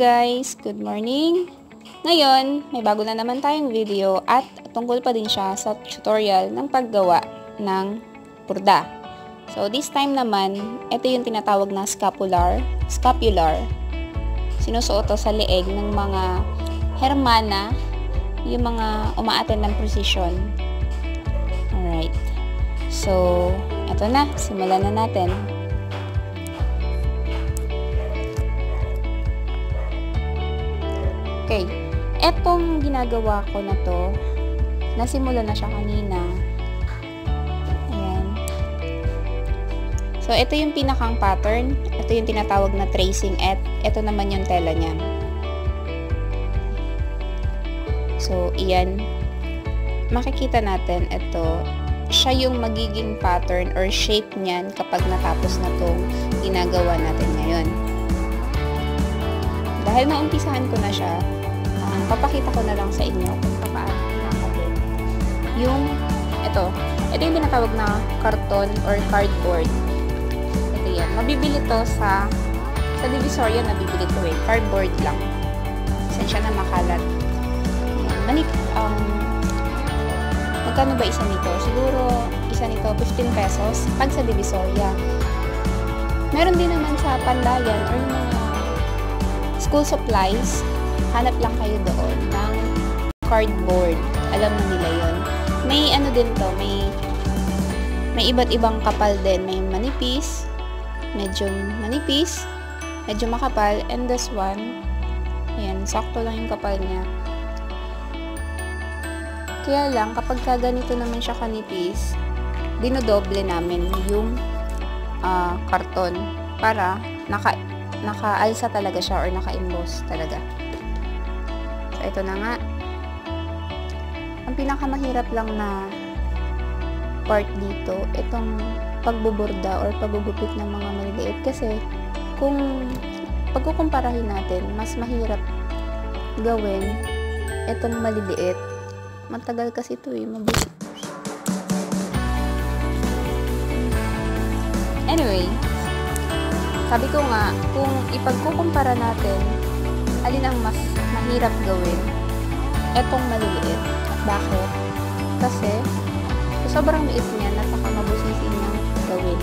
guys! Good morning! Ngayon, may bago na naman tayong video at tungkol pa din siya sa tutorial ng paggawa ng purda. So, this time naman, ito yung tinatawag na scapular, scapular. Sinusuot to sa leeg ng mga hermana, yung mga umaaten ng precision. Alright. So, ito na. Simulan na natin. Okay. Etong ginagawa ko na to, nasimula na siya kanina. Ayan. So, ito yung pinakang pattern. Ito yung tinatawag na tracing at ito naman yung tela niya. So, iyan. Makikita natin ito. Siya yung magiging pattern or shape niyan kapag natapos na tong ginagawa natin ngayon. Dahil naumpisahan ko na siya, papakita ko na lang sa inyo kung paano nakakabit. Yung, ito, ito yung tinatawag na karton or cardboard. Ito yan. Mabibili to sa, sa Divisoria nabibili to eh. Cardboard lang. Sensya na makalat. Ayan. Um, magkano ba isa nito? Siguro, isa nito, 15 pesos. Pag sa Divisoria. Meron din naman sa Pandayan or mga school supplies hanap lang kayo doon ng cardboard. Alam na nila yon. May ano din to, may may iba't ibang kapal din. May manipis, medyo manipis, medyo makapal, and this one, ayan, sakto lang yung kapal niya. Kaya lang, kapag ka ganito naman siya kanipis, dinodoble namin yung uh, karton para naka, naka-alsa talaga siya or naka-emboss talaga. Ito na nga. Ang pinakamahirap lang na part dito, itong pagbuburda or paggugupit ng mga maliliit. Kasi, kung pagkukumparahin natin, mas mahirap gawin itong maliliit. Matagal kasi ito eh, mabilis. Anyway, sabi ko nga, kung ipagkukumpara natin, alin ang mas mahirap gawin? Etong maliliit. Bakit? Kasi, sa sobrang liit niya, napaka mabusisi niyang gawin.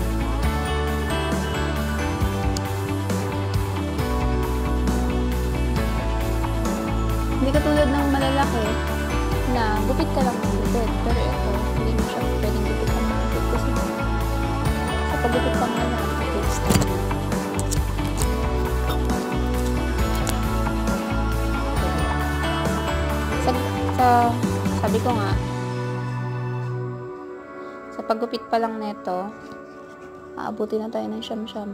Hindi katulad ng malalaki na gupit ka lang ng gupit. Pero ito, hindi mo siya pwedeng gupit ng gupit kasi kapag gupit ka nga sa sabi ko nga sa paggupit pa lang nito aabuti na tayo ng siyam-siyam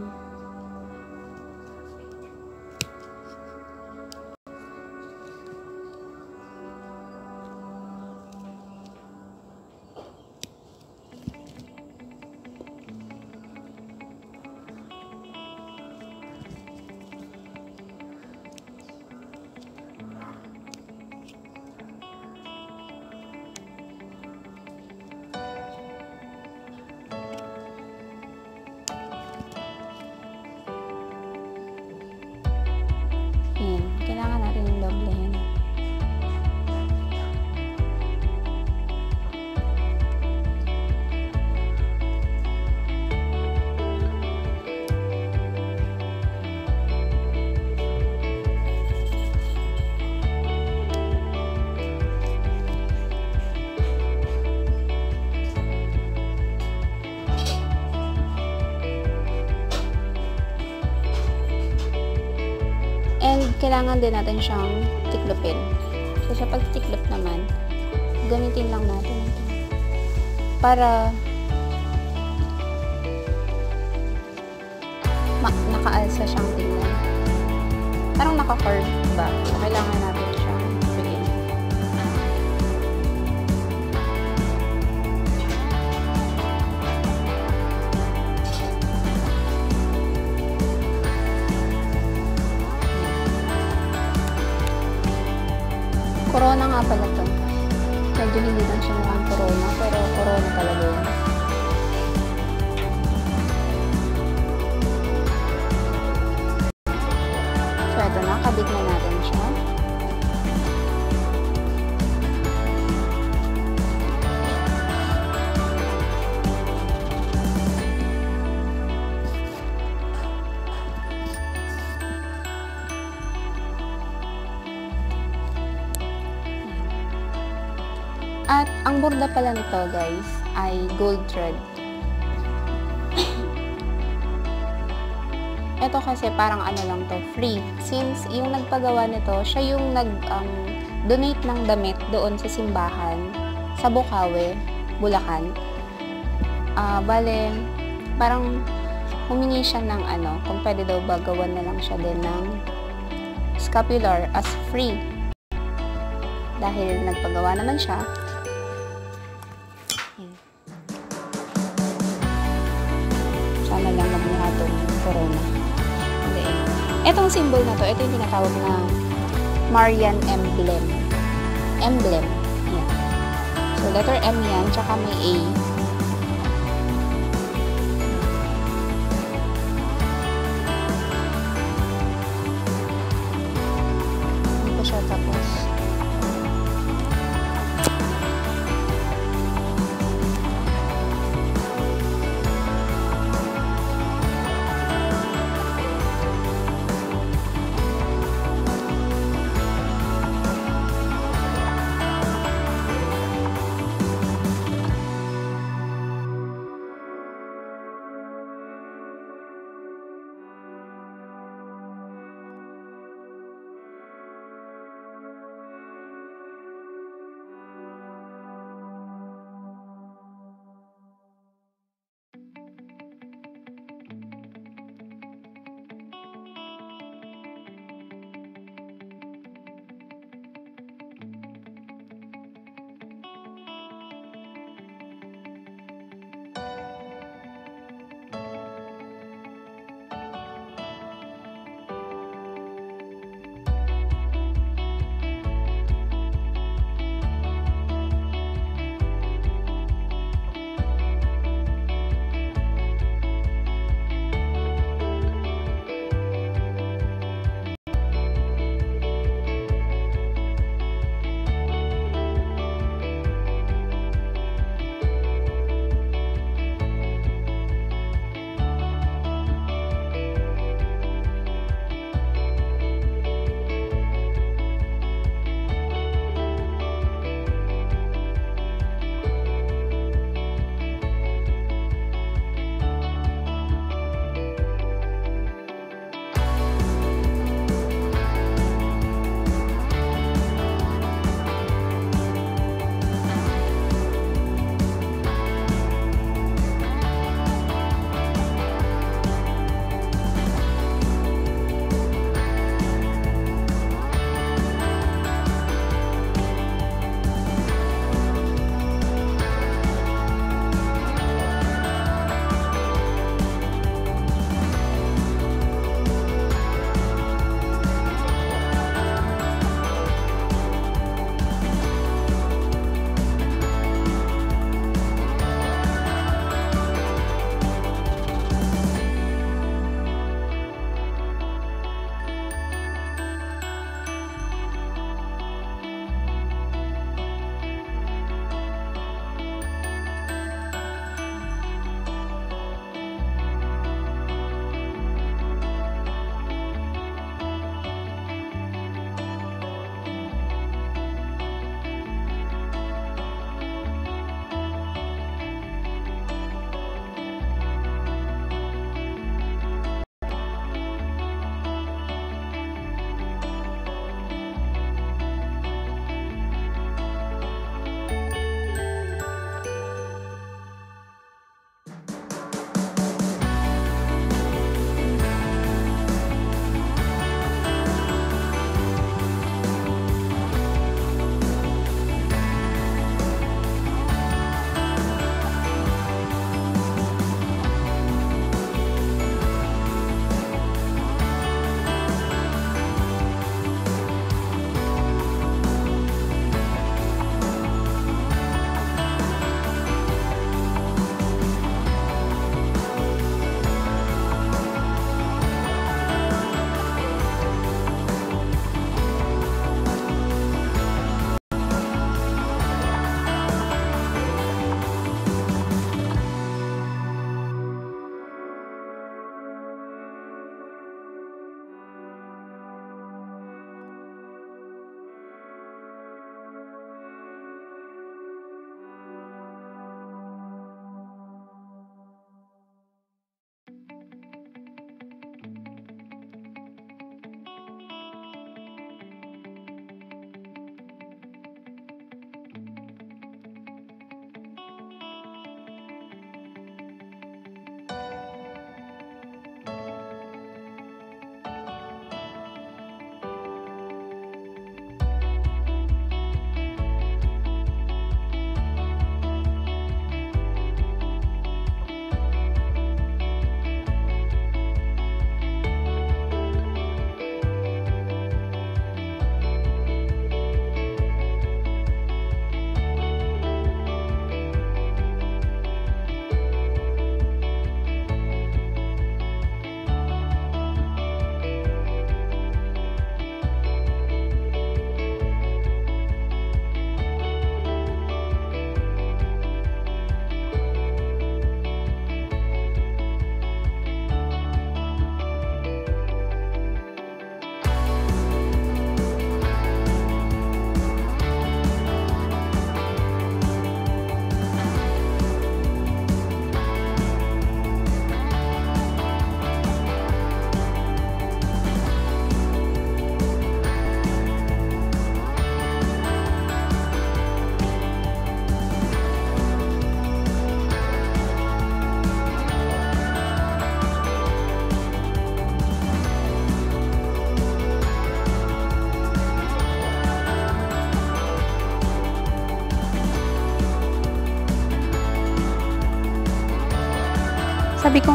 kailangan din natin siyang tiklopin. So, sa pagtiklop naman, gamitin lang natin ito. Para nakaalsa siyang tingnan. Parang naka-curve ba? So, kailangan natin Ang burda pala nito, guys, ay gold thread. Ito kasi parang ano lang to, free. Since yung nagpagawa nito, siya yung nag-donate um, ng damit doon sa simbahan sa Bukawe, Bulacan. Uh, bale, parang humingi siya ng ano, kung pwede daw ba gawan na lang siya din ng scapular as free. Dahil nagpagawa naman siya, Etong symbol na to, ito yung tinatawag na Marian emblem. Emblem. Yan. So, letter M yan, tsaka may A.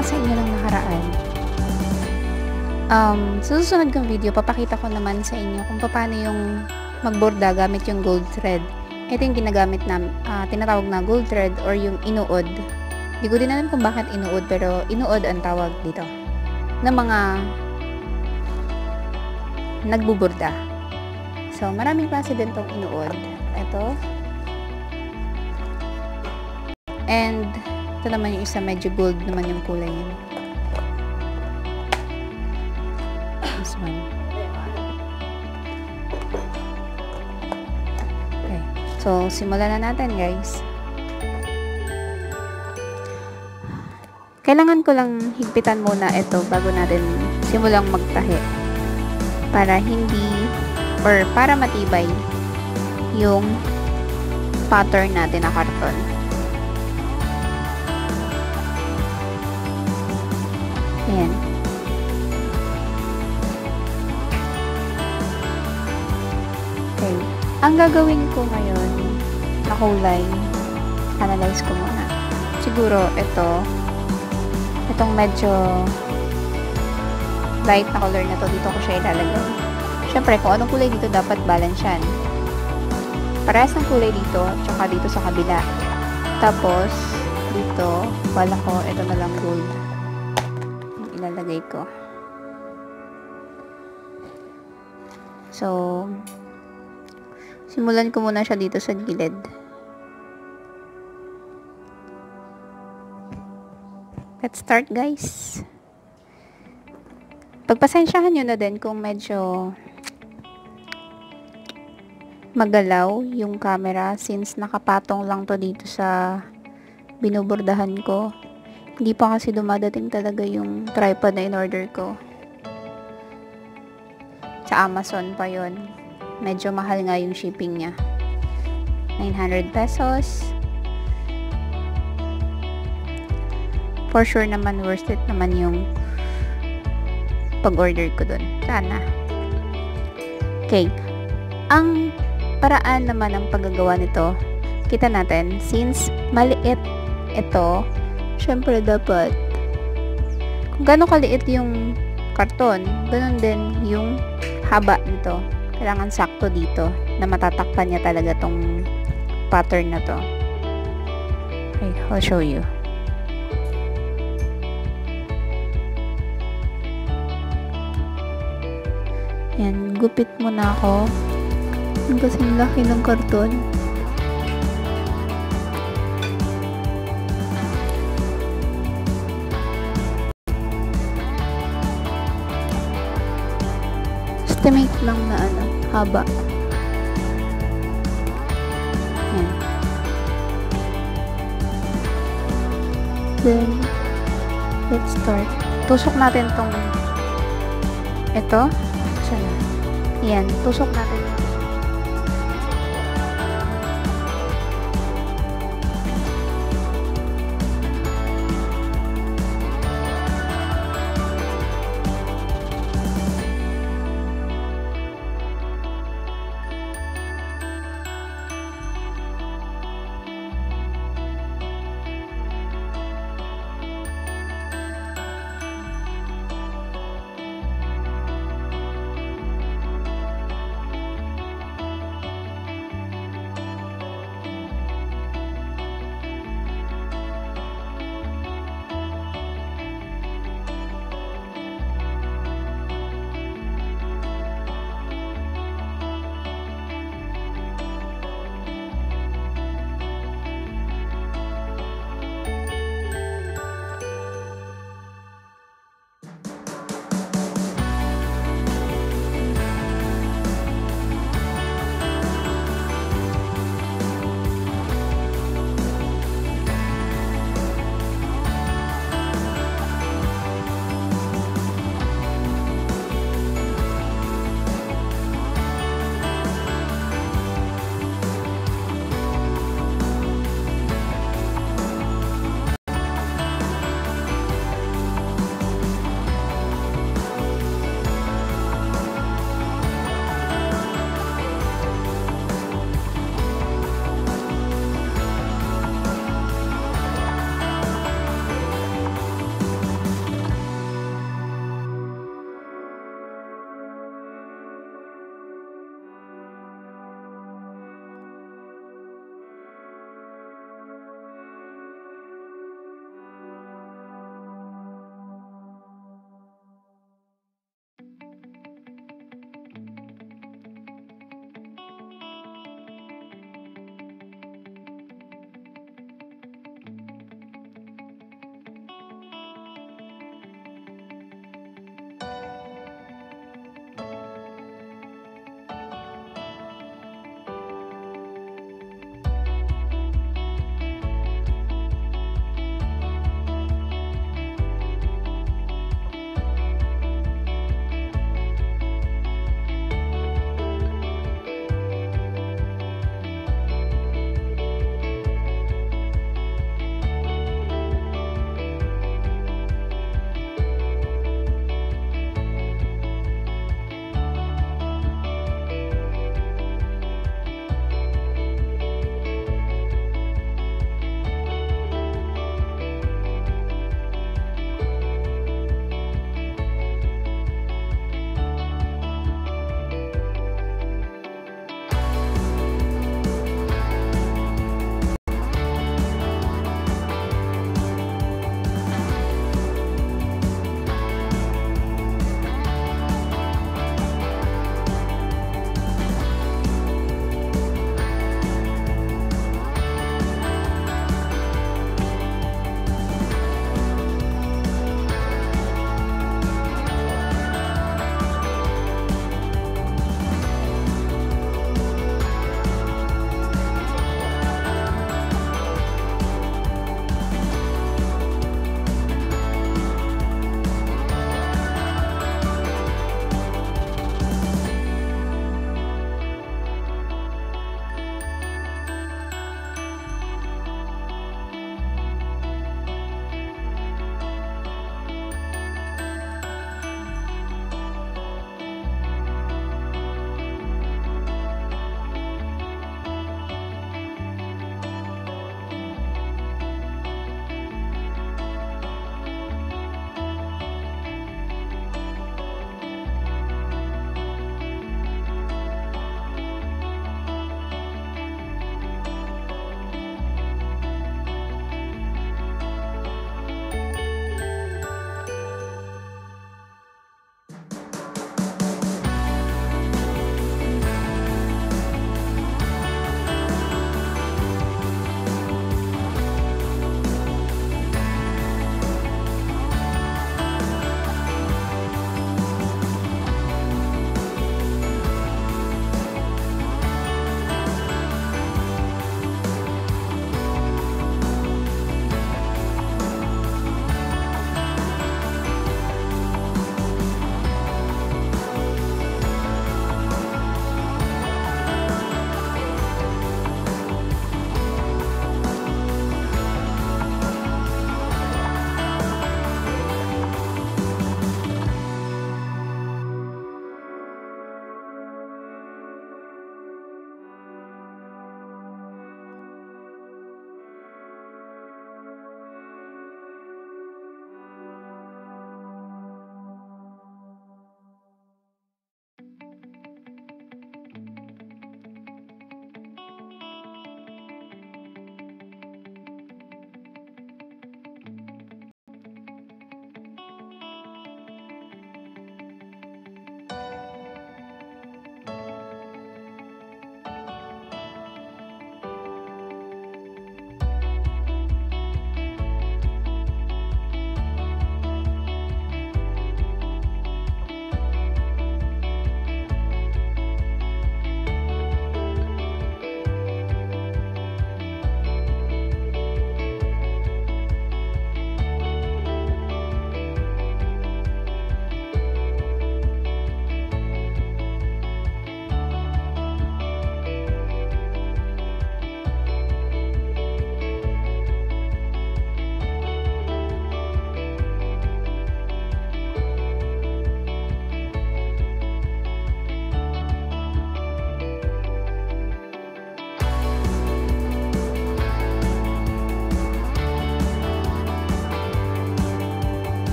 sa inyo ng nakaraan, um, sa susunod kong video, papakita ko naman sa inyo kung paano yung magborda gamit yung gold thread. Ito yung ginagamit na, uh, tinatawag na gold thread or yung inuod. Hindi ko din alam kung bakit inuod, pero inuod ang tawag dito. Ng mga nagbuburda. So, maraming klase din tong inuod. Ito. And, ito naman yung isa, medyo gold naman yung kulay niya. This one. Okay. So, simulan na natin guys. Kailangan ko lang higpitan muna ito bago natin simulang magtahi. Para hindi or para matibay yung pattern natin na karton. Ayan. Okay. Ang gagawin ko ngayon na kulay, analyze ko muna. Siguro ito, itong medyo light na color na to, dito ko siya ilalagay. Siyempre, kung anong kulay dito, dapat balance yan. Parehas ng kulay dito, tsaka dito sa kabila. Tapos, dito, bala ko, ito na lang gold. Ilalagay ko. So, simulan ko muna siya dito sa gilid. Let's start guys. Pagpasensyahan nyo na din kung medyo magalaw yung camera since nakapatong lang to dito sa binubordahan ko. Hindi pa kasi dumadating talaga yung tripod na in-order ko. Sa Amazon pa yon Medyo mahal nga yung shipping niya. 900 pesos. For sure naman worth it naman yung pag-order ko dun. Sana. Okay. Ang paraan naman ng paggagawa nito, kita natin, since maliit ito, syempre dapat kung gano'ng kaliit yung karton, ganun din yung haba nito. Kailangan sakto dito na matatakpan niya talaga tong pattern na to. Okay, I'll show you. Yan, gupit muna ako. Kasi laki ng karton. Estimate lang na ano, haba. Yan. Then, let's start. Tusok natin tong ito. Sana. Yan, tusok natin